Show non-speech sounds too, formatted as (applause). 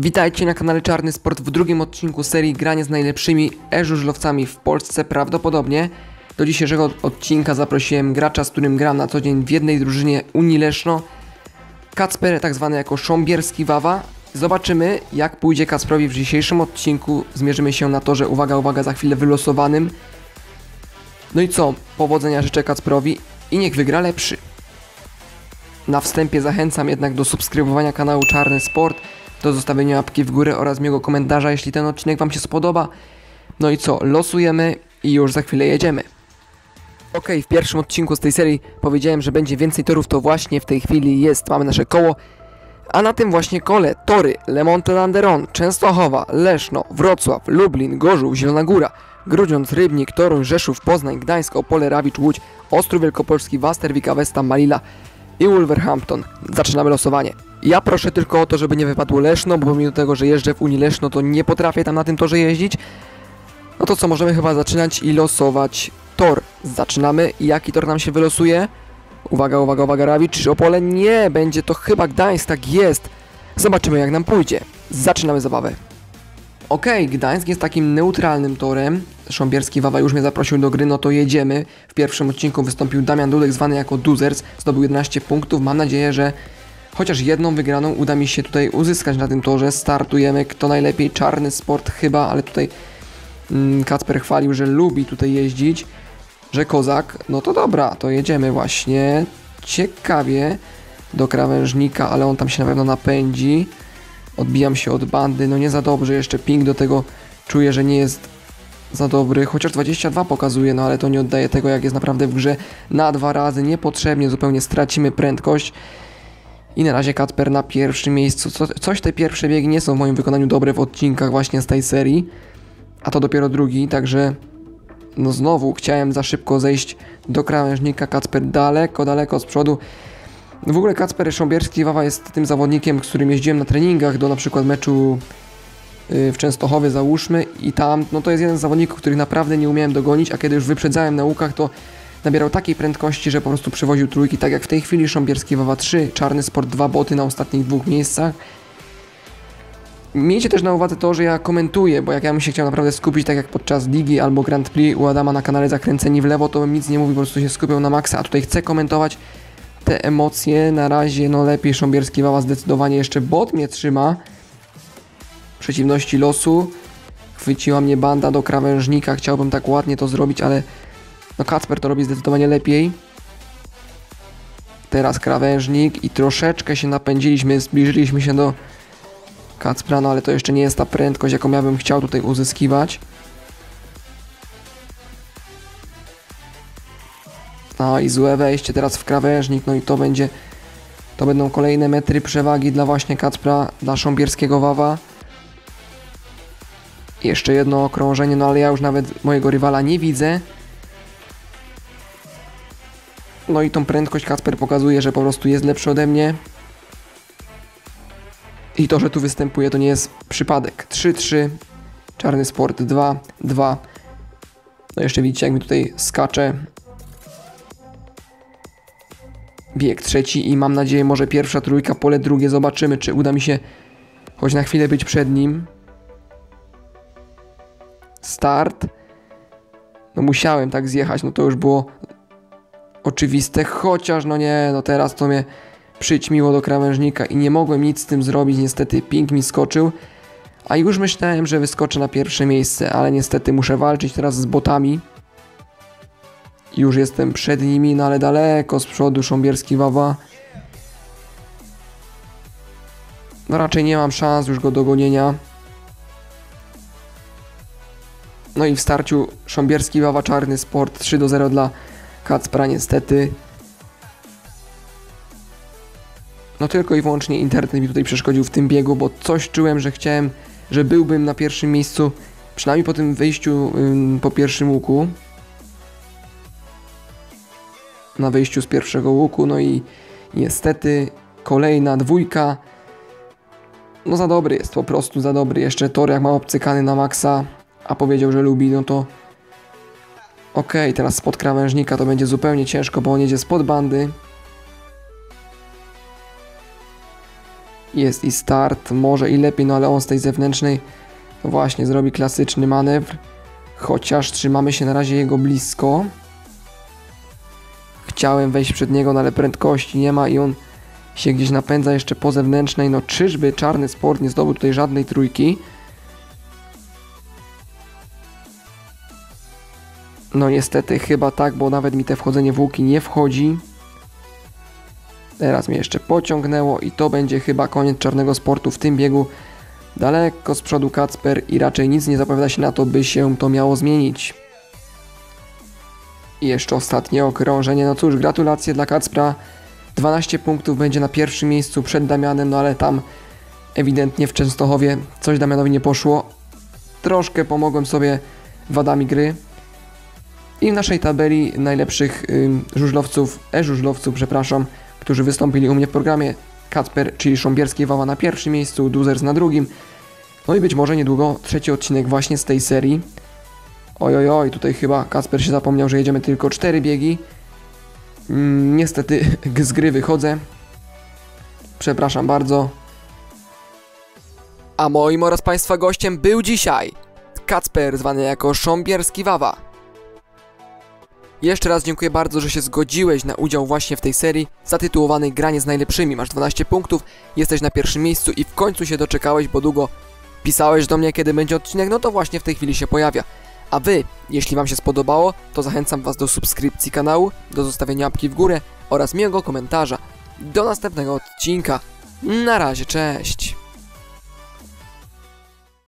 Witajcie na kanale Czarny Sport w drugim odcinku serii Granie z najlepszymi e-żużlowcami w Polsce prawdopodobnie. Do dzisiejszego odcinka zaprosiłem gracza, z którym gram na co dzień w jednej drużynie Unii Leszno. Kacper, tak zwany jako Sząbierski Wawa. Zobaczymy jak pójdzie Kacprowi w dzisiejszym odcinku. Zmierzymy się na torze, uwaga, uwaga, za chwilę wylosowanym. No i co? Powodzenia życzę Kacprowi i niech wygra lepszy. Na wstępie zachęcam jednak do subskrybowania kanału Czarny Sport, do zostawienia łapki w górę oraz miłego komentarza, jeśli ten odcinek Wam się spodoba. No i co, losujemy i już za chwilę jedziemy. Ok, w pierwszym odcinku z tej serii powiedziałem, że będzie więcej torów, to właśnie w tej chwili jest. Mamy nasze koło, a na tym właśnie kole tory Le Monte Landeron, Częstochowa, Leszno, Wrocław, Lublin, Gorzów, Zielona Góra, Grudziądz, Rybnik, Toruń, Rzeszów, Poznań, Gdańsk, Opole, Rawicz, Łódź, Ostrów Wielkopolski, Wasterwik, Awesta, Malila i Wolverhampton. Zaczynamy losowanie. Ja proszę tylko o to, żeby nie wypadło Leszno, bo mimo tego, że jeżdżę w Unii Leszno, to nie potrafię tam na tym torze jeździć. No to co, możemy chyba zaczynać i losować tor. Zaczynamy. Jaki tor nam się wylosuje? Uwaga, uwaga, uwaga, Rawicz czy Opole? Nie, będzie to chyba Gdańsk, tak jest. Zobaczymy jak nam pójdzie. Zaczynamy zabawę. Okej, Gdańsk jest takim neutralnym torem. Sząbierski Wawa już mnie zaprosił do gry, no to jedziemy. W pierwszym odcinku wystąpił Damian Dudek, zwany jako Duzers. Zdobył 11 punktów. Mam nadzieję, że chociaż jedną wygraną uda mi się tutaj uzyskać na tym torze. Startujemy, kto najlepiej, czarny sport chyba, ale tutaj mm, Kacper chwalił, że lubi tutaj jeździć, że kozak. No to dobra, to jedziemy właśnie. Ciekawie do krawężnika, ale on tam się na pewno napędzi. Odbijam się od bandy, no nie za dobrze, jeszcze ping do tego czuję, że nie jest za dobry, chociaż 22 pokazuje, no ale to nie oddaje tego, jak jest naprawdę w grze na dwa razy, niepotrzebnie zupełnie stracimy prędkość. I na razie Kacper na pierwszym miejscu. Co, coś te pierwsze biegi nie są w moim wykonaniu dobre w odcinkach właśnie z tej serii, a to dopiero drugi, także no znowu chciałem za szybko zejść do krawężnika, Kacper daleko, daleko z przodu. W ogóle Kacper Sząbierski Wawa jest tym zawodnikiem, z którym jeździłem na treningach do na przykład meczu y, w Częstochowie załóżmy i tam, no to jest jeden z zawodników, których naprawdę nie umiałem dogonić, a kiedy już wyprzedzałem na łukach, to nabierał takiej prędkości, że po prostu przewoził trójki, tak jak w tej chwili Sząbierski Wawa 3, Czarny Sport 2 boty na ostatnich dwóch miejscach. Miejcie też na uwadze to, że ja komentuję, bo jak ja bym się chciał naprawdę skupić, tak jak podczas ligi albo Grand Prix u Adama na kanale Zakręceni w lewo, to bym nic nie mówił, po prostu się skupiał na maksa, a tutaj chcę komentować te emocje. Na razie no lepiej Sząbierski Wawa zdecydowanie jeszcze bot mnie trzyma. W przeciwności losu. Chwyciła mnie banda do krawężnika, chciałbym tak ładnie to zrobić, ale no Kacper to robi zdecydowanie lepiej. Teraz krawężnik i troszeczkę się napędziliśmy, zbliżyliśmy się do Kacpra, no ale to jeszcze nie jest ta prędkość, jaką ja bym chciał tutaj uzyskiwać. No i złe wejście teraz w krawężnik, no i to będzie, to będą kolejne metry przewagi dla właśnie Kacpra, dla Sząbierskiego Wawa. Jeszcze jedno okrążenie, no ale ja już nawet mojego rywala nie widzę. No i tą prędkość Kacper pokazuje, że po prostu jest lepszy ode mnie. I to, że tu występuje, to nie jest przypadek. 3-3, Czarny Sport 2-2. No jeszcze widzicie, jak mi tutaj skacze. Bieg trzeci i mam nadzieję, może pierwsza trójka, pole drugie. Zobaczymy, czy uda mi się choć na chwilę być przed nim. Start. No musiałem tak zjechać, no to już było oczywiste, chociaż no nie, no teraz to mnie przyćmiło do krawężnika i nie mogłem nic z tym zrobić, niestety ping mi skoczył, a już myślałem, że wyskoczę na pierwsze miejsce, ale niestety muszę walczyć teraz z botami. Już jestem przed nimi, no ale daleko z przodu Sząbierski Wawa. No raczej nie mam szans już go dogonienia. No i w starciu Sząbierski Wawa Czarny Sport 3 do 0 dla Kacpra niestety. No tylko i wyłącznie internet mi tutaj przeszkodził w tym biegu, bo coś czułem, że chciałem, że byłbym na pierwszym miejscu, przynajmniej po tym wyjściu po pierwszym łuku. Na wyjściu z pierwszego łuku, no i niestety kolejna dwójka. No za dobry jest, po prostu za dobry. Jeszcze tor jak ma obcykany na maksa, a powiedział, że lubi, no to Ok, teraz spod krawężnika to będzie zupełnie ciężko, bo on jedzie spod bandy. Jest i start, może i lepiej, no ale on z tej zewnętrznej właśnie zrobi klasyczny manewr. Chociaż trzymamy się na razie jego blisko. Chciałem wejść przed niego, no ale prędkości nie ma i on się gdzieś napędza jeszcze po zewnętrznej. No czyżby czarny sport nie zdobył tutaj żadnej trójki? No niestety chyba tak, bo nawet mi te wchodzenie w łuki nie wchodzi. Teraz mnie jeszcze pociągnęło i to będzie chyba koniec czarnego sportu w tym biegu. Daleko z przodu Kacper i raczej nic nie zapowiada się na to, by się to miało zmienić. I jeszcze ostatnie okrążenie. No cóż, gratulacje dla Kacpra. 12 punktów będzie na pierwszym miejscu przed Damianem, no ale tam ewidentnie w Częstochowie coś Damianowi nie poszło. Troszkę pomogłem sobie wadami gry. I w naszej tabeli najlepszych żużlowców, e-żużlowców, przepraszam, którzy wystąpili u mnie w programie, Kacper, czyli Sząbierski Wawa na pierwszym miejscu, Duzers na drugim. No i być może niedługo trzeci odcinek właśnie z tej serii. Oj, oj, oj, tutaj chyba Kacper się zapomniał, że jedziemy tylko cztery biegi. Mm, niestety (laughs) z gry wychodzę. Przepraszam bardzo. A moim oraz Państwa gościem był dzisiaj Kacper, zwany jako Sząbierski Wawa. Jeszcze raz dziękuję bardzo, że się zgodziłeś na udział właśnie w tej serii zatytułowanej Granie z najlepszymi. Masz 12 punktów, jesteś na pierwszym miejscu i w końcu się doczekałeś, bo długo pisałeś do mnie, kiedy będzie odcinek, no to właśnie w tej chwili się pojawia. A wy, jeśli wam się spodobało, to zachęcam was do subskrypcji kanału, do zostawienia łapki w górę oraz miłego komentarza. Do następnego odcinka. Na razie, cześć!